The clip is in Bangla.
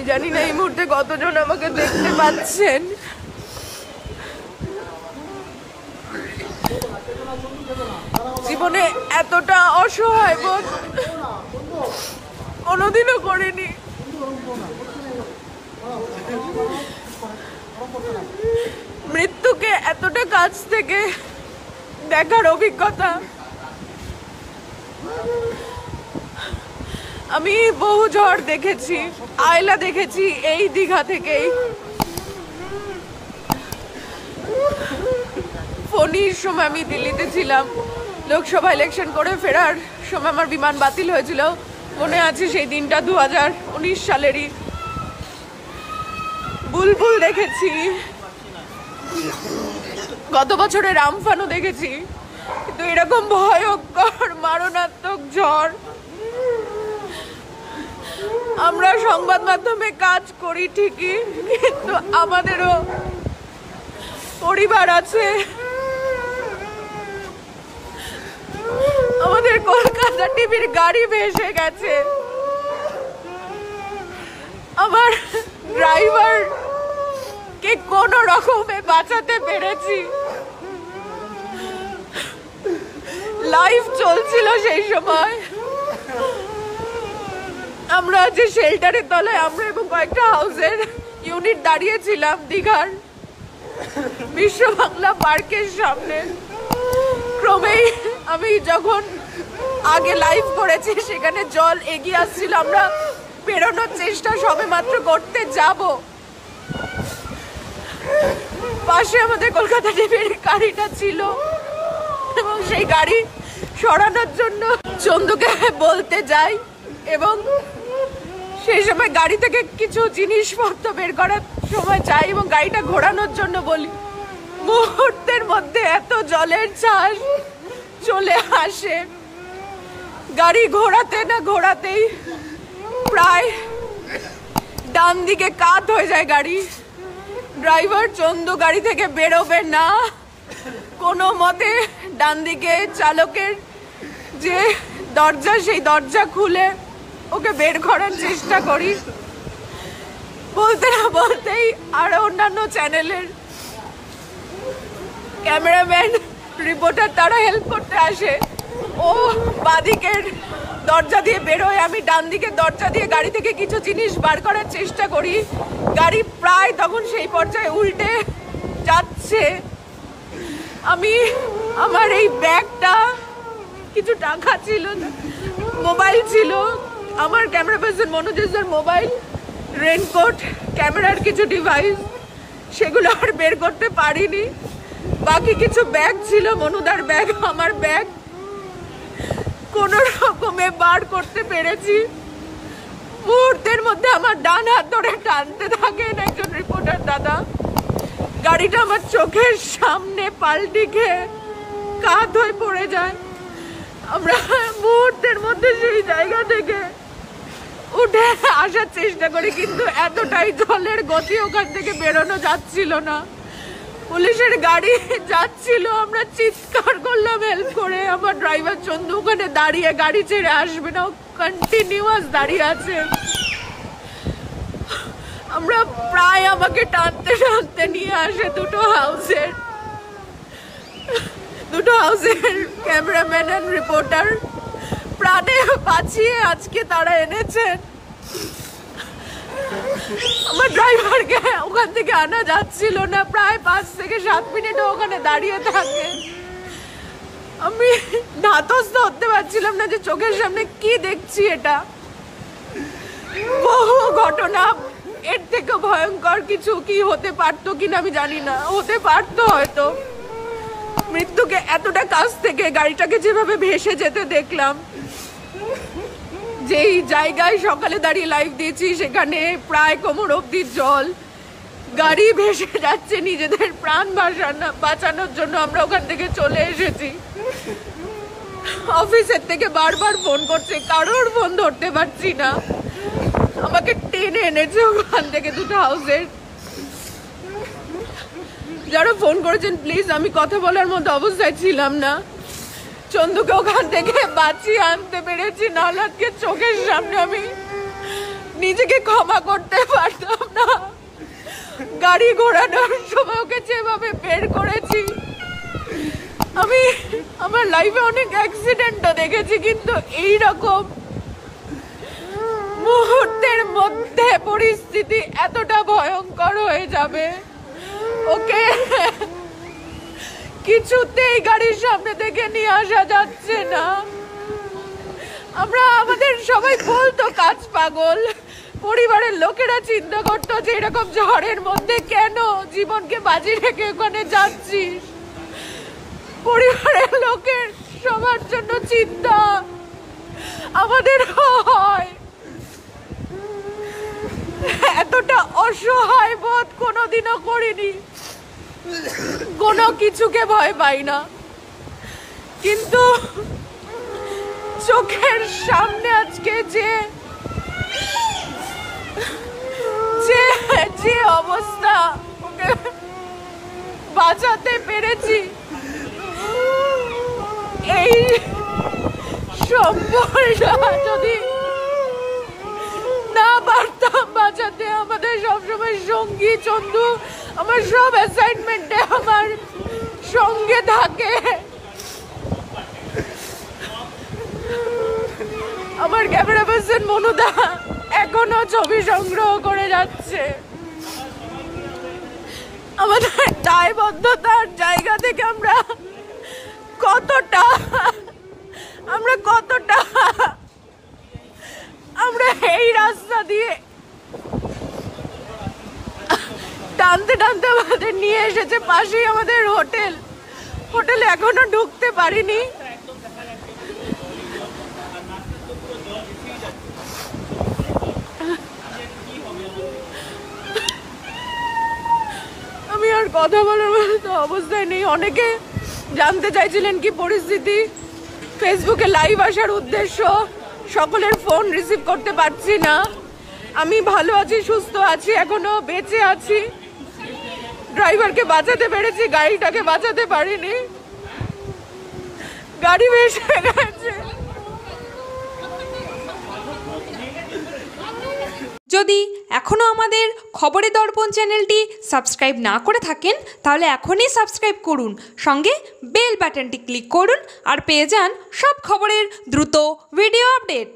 আমি জানি না এই মুহূর্তে কতজন আমাকে দেখতে পাচ্ছেন। জীবনে এতটা অসহায় বোধ কোনোদিনও করিনি। মৃত্যুকে এতটা কাছ থেকে দেখার অভিজ্ঞতা। আমি বহু ঝড় দেখেছি, আয়লা দেখেছি এই দীঘা থেকেই। ফোনির সময় আমি দিল্লিতে ছিলাম। লোকসভা ইলেকশন করে ফেরার সময় আমার বিমান বাতিল হয়েছিল। মনে আছে সেই দিনটা দু হাজার উনিশ সালেরই। বুলবুল দেখেছি। গত বছরে রামফানও দেখেছি। কিন্তু এরকম ভয়ঙ্কর, মারণাত্মক ঝড় আমরা সংবাদ মাধ্যমে কাজ করি ঠিকই, কিন্তু আমাদেরও পরিবার আছে। আমাদের কলকাতা টিভির গাড়ি ভেসে গেছে। আমার ড্রাইভার কে কোন রকমে বাঁচাতে পেরেছি। লাইভ চলছিল সেই সময়। আমরা যে শেল্টারের তলায়, আমরা এবং কয়েকটা হাউসের ইউনিট দাঁড়িয়েছিলাম দীঘার। বিশ্ব বাংলা পার্কের সামনে। ক্রমেই আমি যখন আগে লাইভ করেছি, সেখানে জল এগিয়ে আসছিল। আমরা বেরোনোর চেষ্টা সবে মাত্র করতে যাব। পাশে আমাদের কলকাতা টিভির গাড়িটা ছিল এবং সেই গাড়ি সরানোর জন্য চন্দুকে বলতে যাই এবং সেই সময় গাড়ি থেকে কিছু জিনিসপত্র বের করার সময় চাই এবং গাড়িটা ঘোরানোর জন্য বলি। মুহূর্তের মধ্যে এত জলের চাষ চলে আসে। গাড়ি ঘোরাতে না ঘোরাতেই প্রায় ডান দিকে কাত হয়ে যায় গাড়ি। ড্রাইভার চন্দু গাড়ি থেকে বেরোবে না। কোনো মতে ডান দিকে চালকের যে দরজা, সেই দরজা খুলে ওকে বের করার চেষ্টা করি। বলতে না বলতেই আরও অন্যান্য চ্যানেলের ক্যামেরাম্যান, রিপোর্টার তারা হেল্প করতে আসে। ও বাদিকের দরজা দিয়ে বেরোয়, আমি ডান দিকের দরজা দিয়ে গাড়ি থেকে কিছু জিনিস বার করার চেষ্টা করি। গাড়ি প্রায় তখন সেই পর্যায়ে উল্টে যাচ্ছে। আমি, আমার এই ব্যাগটা, কিছু টাকা ছিল, মোবাইল ছিল আমার ক্যামেরা পার্সন মনোজের মোবাইল রেনকোট ক্যামেরার কিছু ডিভাইস সেগুলো আর বের করতে পারিনি। বাকি কিছু ব্যাগ ছিল, মনুদার ব্যাগ আমার ব্যাগ কোন রকমে বার করতে পেরেছি। মুহূর্তের মধ্যে আমার ডান হাত ধরে টানতে থাকেন একজন রিপোর্টার দাদা। গাড়িটা আমার চোখের সামনে পাল্টি খেয়ে কাত হয়ে পড়ে যায়। আমরা মুহূর্তের মধ্যে সেই জায়গা থেকে উঠে আসার চেষ্টা করি, কিন্তু এতটাই জলের গতি ওখান থেকে বেরোনো যাচ্ছিল না। পুলিশের গাড়ি যাচ্ছিল, আমরা চিৎকার করলাম হেল্প করে। আমার ড্রাইভার চন্দু ওখানে দাঁড়িয়ে গাড়ি ছেড়ে আসবে না কন্টিনিউয়াস দাঁড়িয়ে আছে। আমরা প্রায় আমাকে টানতে টানতে নিয়ে আসে দুটো হাউসের দুটো হাউসের ক্যামেরাম্যান অ্যান্ড রিপোর্টার প্রাণে বাঁচিয়ে আজকে তারা এনেছেন আমার ড্রাইভারকে ওখান থেকে আনা যাচ্ছিল না, প্রায় পাঁচ থেকে সাত মিনিট ওখানে দাঁড়িয়ে থাকে। আমি ধাতস্থ হতে পারছিলাম না যে চোখের সামনে কি দেখছি এটা। বহু ঘটনা, এর থেকে ভয়ঙ্কর কিছু কি হতে পারতো কিনা আমি জানি না। হতে পারতো হয়তো। মৃত্যুকে এতটা কাছ থেকে গাড়িটাকে যেভাবে ভেসে যেতে দেখলাম, যেই জায়গায় সকালে দাঁড়িয়ে লাইভ দিয়েছি, সেখানে প্রায় কোমর অব্দি জল। গাড়ি ভেসে যাচ্ছে নিজেদের প্রাণ বাঁচানো, বাঁচানোর জন্য আমরা ওখান থেকে চলে এসেছি। অফিসের থেকে বারবার ফোন করছে, কারোর ফোন ধরতে পারছি না। আমাকে টেনে এনেছে ওখান থেকে দুটো হাউসের যারা ফোন করেছেন প্লিজ আমি কথা বলার মতো অবস্থায় ছিলাম না। চন্দুকে ওখান থেকে বাঁচিয়ে আনতে পেরেছি নাহলে আজকে চোখের সামনে আমি নিজেকে ক্ষমা করতে পারতাম না। গাড়ি ঘোরানোর সময় ওকে যেভাবে বের করেছি, আমি আমার লাইফে অনেক অ্যাক্সিডেন্টও দেখেছি, কিন্তু এই রকম মুহূর্তের মধ্যে পরিস্থিতি এতটা ভয়ঙ্কর হয়ে যাবে। ওকে? কিছুতেই গাড়ির সামনে থেকে নিয়ে আসা যাচ্ছে না। আমরা আমাদের সবাই বলতো কাজ, পাগল। পরিবারের লোকেরা চিন্তা করতো যে এরকম ঝড়ের মধ্যে কেন জীবনকে বাজি রেখে ওখানে যাচ্ছিস পরিবারের লোকের সবার জন্য চিন্তা আমাদের হয়। এতটা অসহায় বোধ কোনোদিনও করিনি। কোনো কিছুকে ভয় পাই না। কিন্তু চোখের সামনে আজকে যে যে যে অবস্থা বাঁচাতে পেরেছি, এই সম্পর্কটা যদি না পারতাম বাঁচাতে আমাদের সবসময় সঙ্গী, চন্দু। আমার সব অ্যাসাইনমেন্টে আমার সঙ্গে থাকে। আমার ক্যামেরা পার্সন মনুদা এখনও ছবি সংগ্রহ করে যাচ্ছে। আমাদের দায়বদ্ধতার জায়গা থেকে আমরা কতটা আমরা কতটা আমরা এই রাস্তা দিয়ে টানতে টানতে আমাদের নিয়ে এসেছে, পাশেই আমাদের হোটেল। হোটেলে এখনও ঢুকতে পারিনি। আমি আর কথা বলার মতো অবস্থায় নেই। অনেকে জানতে চাইছিলেন কি পরিস্থিতি। ফেসবুকে লাইভ আসার উদ্দেশ্য, সকলের ফোন রিসিভ করতে পারছি না। আমি ভালো আছি, সুস্থ আছি, এখনও বেঁচে আছি। ড্রাইভারকে বাঁচাতে পেরেছি, গাড়িটাকে বাঁচাতে পারিনি। গাড়ি ভেসে গেছে। যদি এখনও আমাদের খবরের দর্পণ চ্যানেলটি সাবস্ক্রাইব না করে থাকেন, তাহলে এখনই সাবস্ক্রাইব করুন। সঙ্গে বেল বাটনটি ক্লিক করুন আর পেয়ে যান সব খবরের দ্রুত ভিডিও আপডেট।